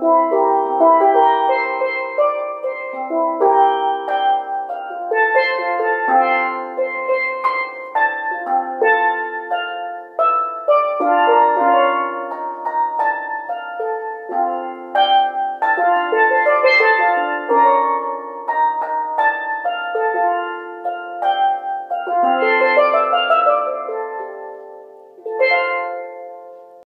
Música